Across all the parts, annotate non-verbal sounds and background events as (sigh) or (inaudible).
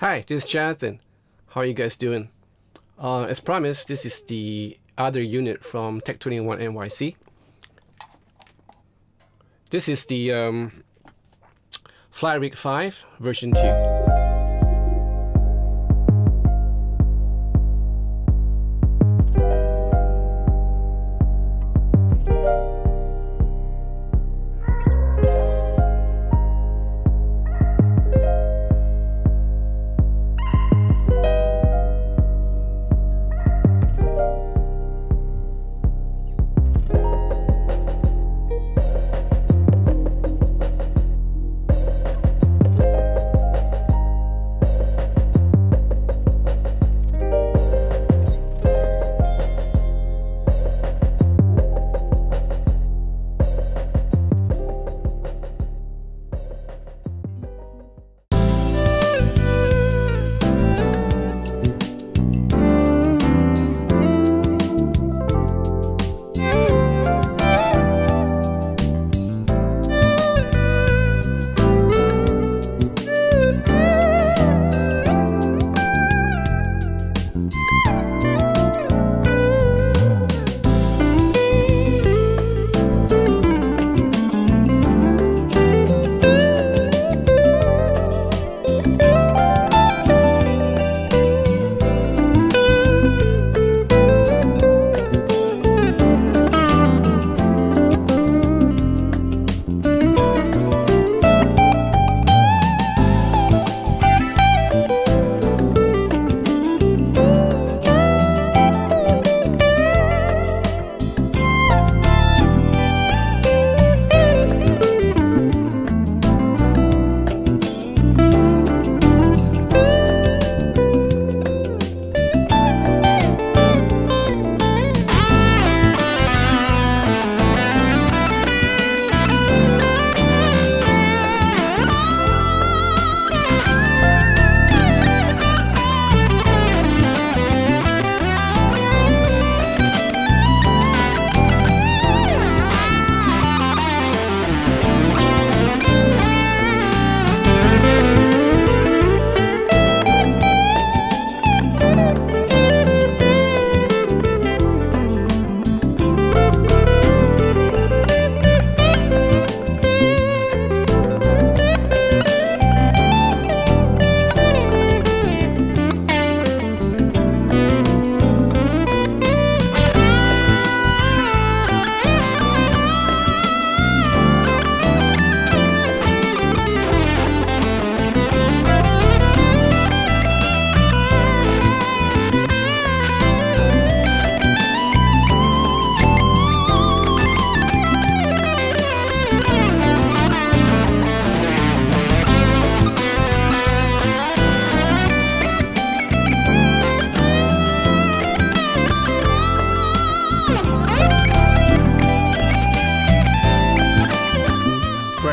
Hi, this is Jonathan. How are you guys doing? Uh, as promised, this is the other unit from Tech 21 NYC. This is the um, FlyRig 5 version 2.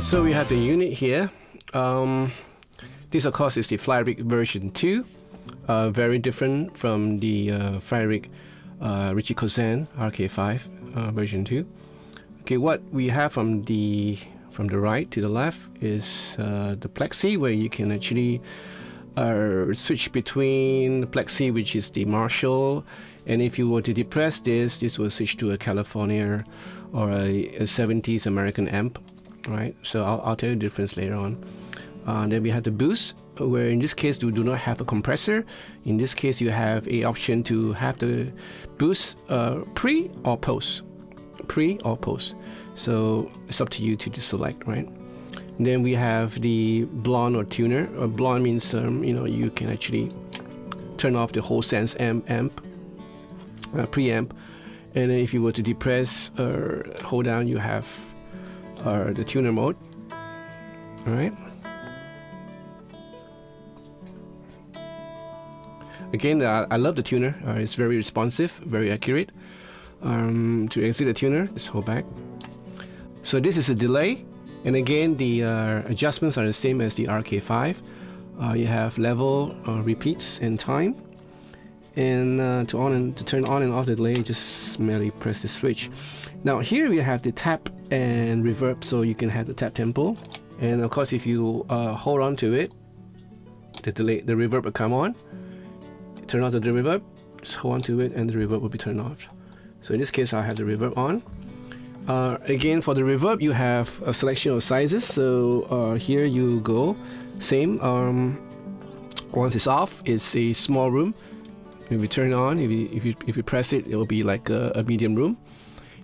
So we have the unit here. Um, this, of course, is the FlyRig version 2. Uh, very different from the uh, FlyRig uh, Richie Kotzen RK5 uh, version 2. Okay, what we have from the from the right to the left is uh, the plexi, where you can actually uh, switch between plexi, which is the Marshall, and if you were to depress this, this will switch to a California or a, a 70s American amp right? So I'll, I'll tell you the difference later on. Uh, then we have the boost, where in this case you do not have a compressor. In this case, you have a option to have the boost uh, pre or post, pre or post. So it's up to you to select, right? Then we have the blonde or tuner. Uh, blonde means um, you know you can actually turn off the whole SansAmp, amp uh, preamp, and then if you were to depress or hold down, you have or the tuner mode. All right. Again, uh, I love the tuner. Uh, it's very responsive, very accurate. Um, to exit the tuner, just hold back. So this is a delay, and again the uh, adjustments are the same as the RK5. Uh, you have level, uh, repeats, and time. And uh, to on and to turn on and off the delay, just merely press the switch. Now here we have the tap and reverb so you can have the tap tempo and of course if you uh, hold on to it the delay, the reverb will come on. Turn on the reverb, just hold on to it, and the reverb will be turned off. So in this case, I have the reverb on. Uh, again, for the reverb, you have a selection of sizes. So uh, here you go. Same. Um, once it's off, it's a small room. If you turn it on, if you if you if you press it, it will be like a, a medium room.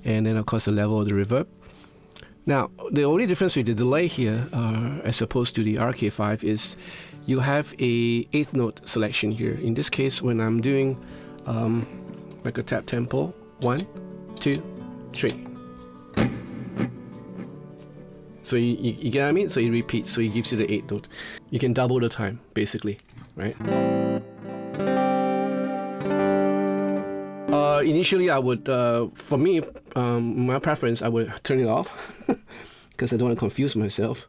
And then of course the level of the reverb. Now, the only difference with the delay here, uh, as opposed to the RK5, is you have a eighth note selection here. In this case, when I'm doing um, like a tap tempo, one, two, three. So you, you, you, get what I mean? So it repeats, so it gives you the eighth note. You can double the time, basically, right? Initially, I would, uh, for me, um, my preference, I would turn it off (laughs) because I don't want to confuse myself.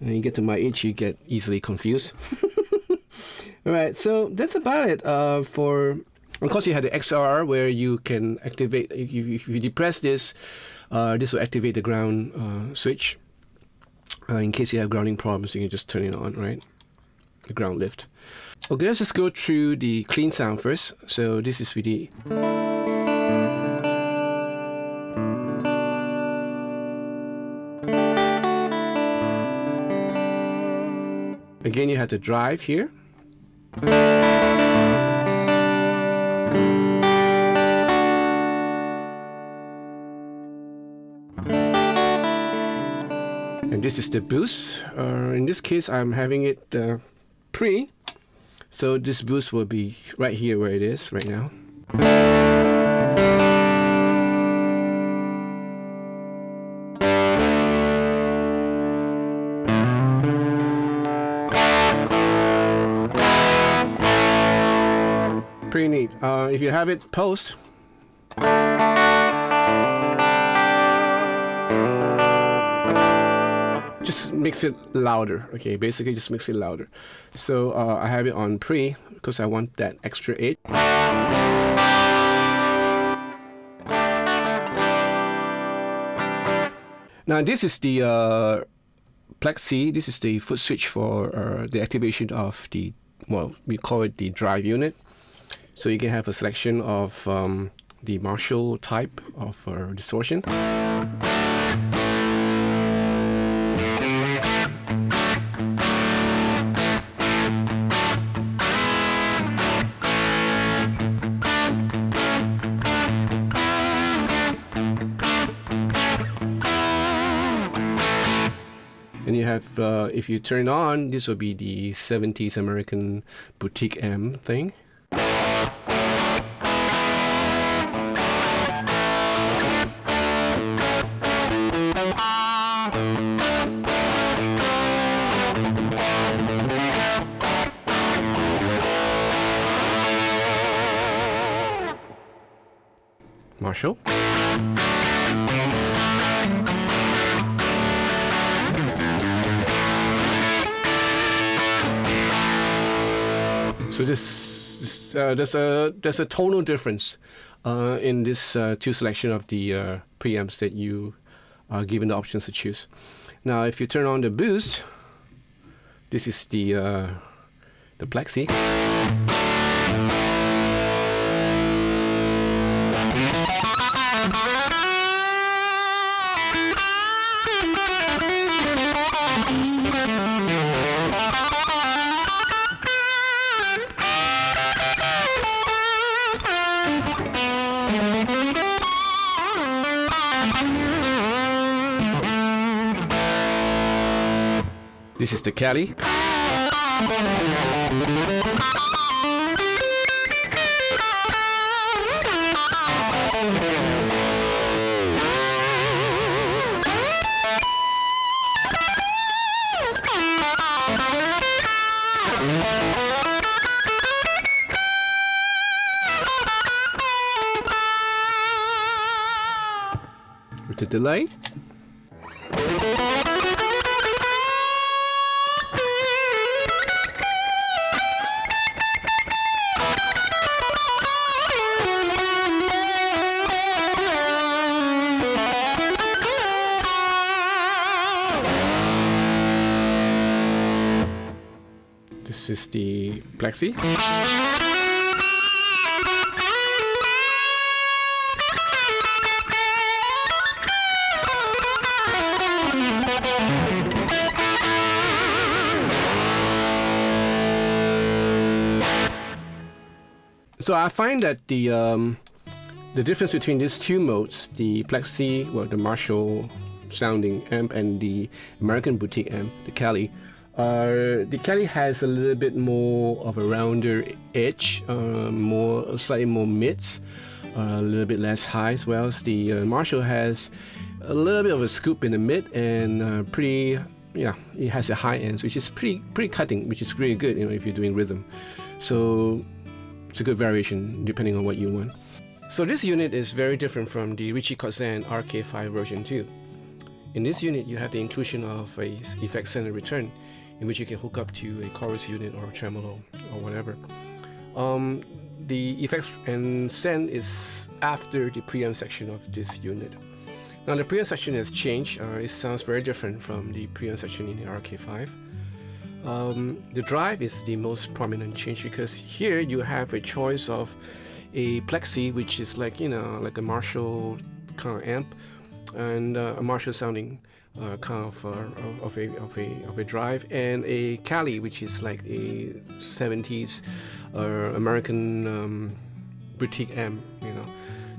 And you get to my age, you get easily confused. (laughs) All right, so that's about it uh, for. Of course, you have the XLR where you can activate. If you, if you depress this, uh, this will activate the ground uh, switch. Uh, in case you have grounding problems, you can just turn it on, right? The ground lift. Okay, let's just go through the clean sound first. So this is with Again, you have to drive here. And this is the boost. Uh, in this case, I'm having it uh, pre. So this boost will be right here where it is right now. Pretty neat. Uh, if you have it post, just makes it louder. Okay, basically just makes it louder. So uh, I have it on pre because I want that extra 8. Now this is the uh, Plexi. This is the foot switch for uh, the activation of the, well, we call it the drive unit. So you can have a selection of um, the Marshall type of uh, distortion. And you have, uh, if you turn on, this will be the 70s American boutique M thing. Marshall. So this, this uh, there's a there's a tonal difference uh, in this uh, two selection of the uh, preamps that you are given the options to choose. Now, if you turn on the boost, this is the uh, the plexi. This is the Cali. With the delay. Plexi. So I find that the um, the difference between these two modes, the Plexi, well, the Marshall sounding amp, and the American boutique amp, the Cali, uh, the Cali has a little bit more of a rounder edge, uh, more slightly more mids, uh, a little bit less high as well. As the uh, Marshall has a little bit of a scoop in the mid and uh, pretty, yeah, it has a high end, which is pretty pretty cutting, which is really good, you know, if you're doing rhythm. So it's a good variation depending on what you want. So this unit is very different from the Richie Kotzen RK5 version 2. In this unit, you have the inclusion of a effect center return, in which you can hook up to a chorus unit or a tremolo or whatever. Um, the effects and send is after the preamp section of this unit. Now the preamp section has changed. Uh, it sounds very different from the preamp section in the RK5. Um, the drive is the most prominent change because here you have a choice of a plexi, which is like you know like a Marshall kind of amp, and uh, a Marshall sounding uh, kind of, uh, of, a, of, a, of a drive, and a Cali, which is like a 70s uh, American um, boutique amp, you know.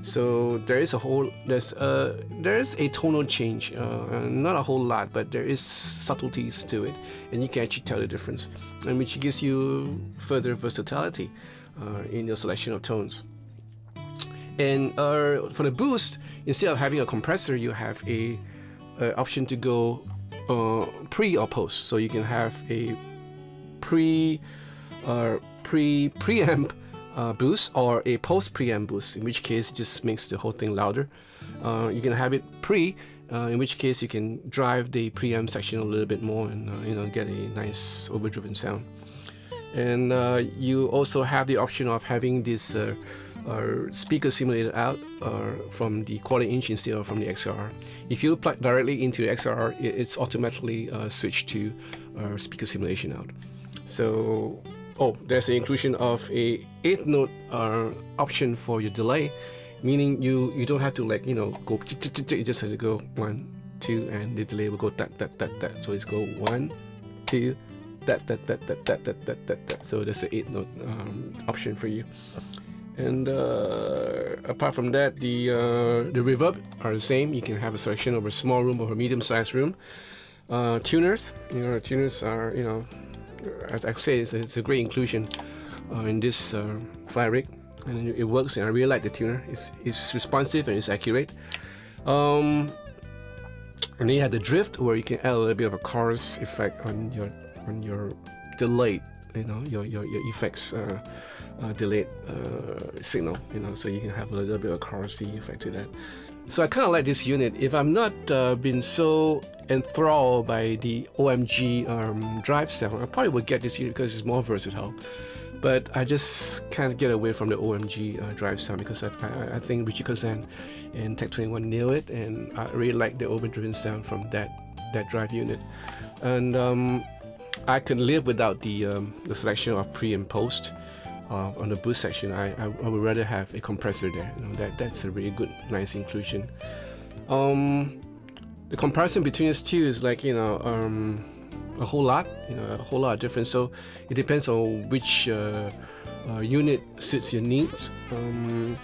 So there is a whole there's a there's a tonal change, uh, not a whole lot, but there is subtleties to it, and you can actually tell the difference, and which gives you further versatility uh, in your selection of tones. And uh, for the boost, instead of having a compressor, you have a, a option to go uh, pre or post. So you can have a pre uh, pre preamp uh, boost or a post preamp boost, in which case it just makes the whole thing louder. Uh, you can have it pre, uh, in which case you can drive the preamp section a little bit more and uh, you know get a nice overdriven sound. And uh, you also have the option of having this uh, speaker simulator out from the quarter inch instead of from the XLR. If you plug directly into the XLR, it's automatically switched to speaker simulation out. So oh, there's the inclusion of a eighth note uh, option for your delay, meaning you you don't have to like you know go you just have to go one two and the delay will go that that that that so it's go one two that that that that that that that that, so there's an eight note um, option for you and uh, apart from that the uh, the reverb are the same. You can have a selection of a small room or a medium sized room. Uh, tuners you know tuners are you know as I say it's, it's a great inclusion uh, in this uh, fly rig and it works and I really like the tuner. It's, it's responsive and it's accurate. Um, and then you have the drift where you can add a little bit of a chorus effect on your on your delayed you know your your, your effects uh, delayed uh, signal you know so you can have a little bit of chorusy effect to that. So I kind of like this unit. If I'm not uh, been so enthralled by the OMG um, drive sound I probably would get this unit because it's more versatile. But I just can't get away from the OMG uh, drive sound because I, I, I think Richie Kotzen and Tech 21 nail it and I really like the overdriven sound from that that drive unit. And um, I can live without the um, the selection of pre and post uh, on the boost section. I, I, I, would rather have a compressor there. You know, that that's a really good, nice inclusion. Um, the comparison between these two is like you know um, a whole lot, you know, a whole lot of difference. So it depends on which uh, uh, unit suits your needs. Um,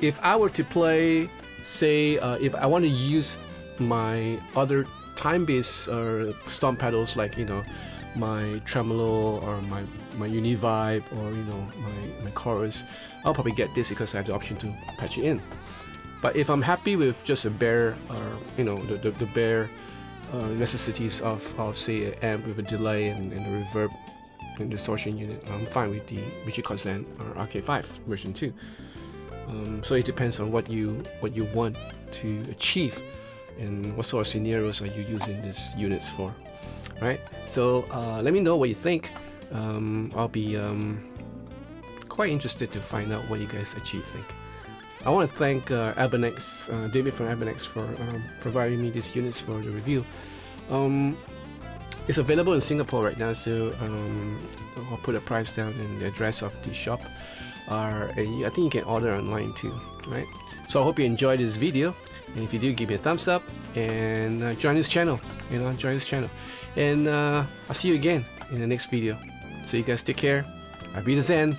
if I were to play, say, uh, if I want to use my other time-based uh, stomp pedals, like you know my tremolo or my my uni vibe or you know my, my chorus I'll probably get this because I have the option to patch it in. But if I'm happy with just a bare uh, you know the, the, the bare uh, necessities of, of say an amp with a delay and, and a reverb and distortion unit I'm fine with the Richie Kotzen or RK5 version 2 um, so it depends on what you what you want to achieve and what sort of scenarios are you using these units for right? So uh, let me know what you think. Um, I'll be um, quite interested to find out what you guys actually think. I want to thank uh, Ebenex, uh, David from Ebenex for um, providing me these units for the review. Um, it's available in Singapore right now, so um, I'll put a price down and the address of the shop. Uh, and I think you can order online too, right? So I hope you enjoyed this video, and if you do, give me a thumbs up and uh, join this channel. You know, join this channel and uh, I'll see you again in the next video. So you guys take care. I'll be the Zen.